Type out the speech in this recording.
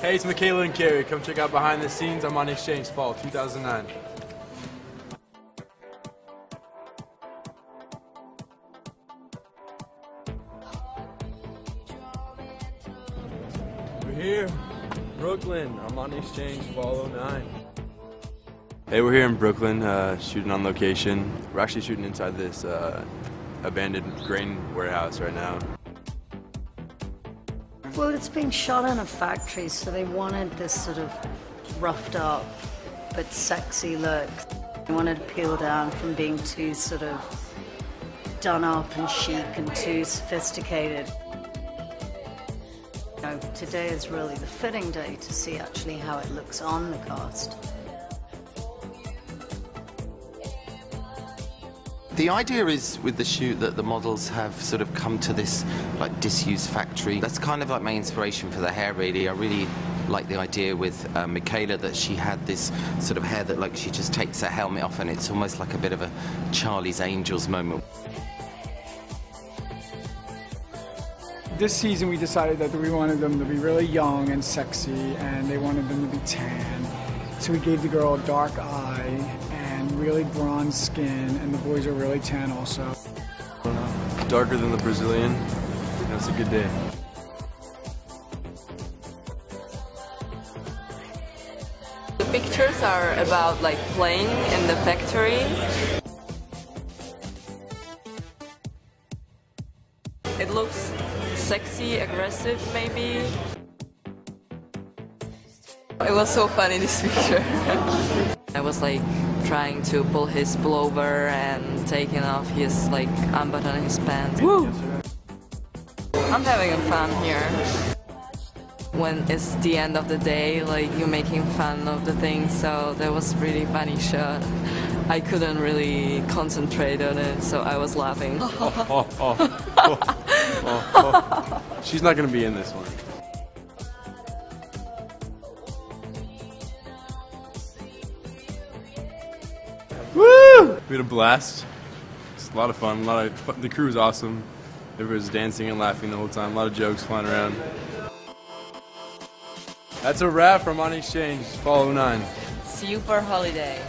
Hey, it's Michaela and Carrie. Come check out Behind the Scenes. Armani Exchange Fall 2009. We're here, Brooklyn. Armani Exchange Fall 09. Hey, we're here in Brooklyn, uh, shooting on location. We're actually shooting inside this uh, abandoned grain warehouse right now. Well, it's been shot in a factory, so they wanted this sort of roughed up but sexy look. They wanted to peel down from being too sort of done up and chic and too sophisticated. You know, today is really the fitting day to see actually how it looks on the cast. The idea is with the shoot that the models have sort of come to this like disused factory. That's kind of like my inspiration for the hair really. I really like the idea with uh, Michaela that she had this sort of hair that like she just takes her helmet off and it's almost like a bit of a Charlie's Angels moment. This season we decided that we wanted them to be really young and sexy and they wanted them to be tan. So we gave the girl a dark eye really bronze skin and the boys are really tan also. Darker than the Brazilian. That's a good day. The pictures are about like playing in the factory. It looks sexy, aggressive maybe. It was so funny this picture. I was like trying to pull his pullover and taking off his like unbuttoning his pants. Woo! I'm having fun here when it's the end of the day, like you're making fun of the thing. So that was really funny shot. I couldn't really concentrate on it, so I was laughing. Oh, oh, oh, oh, oh. She's not going to be in this one. We had a blast. It's a lot of fun. A lot of fun. The crew was awesome. Everybody was dancing and laughing the whole time. A lot of jokes flying around. That's a wrap from On Exchange, Fall 09. See you for holiday.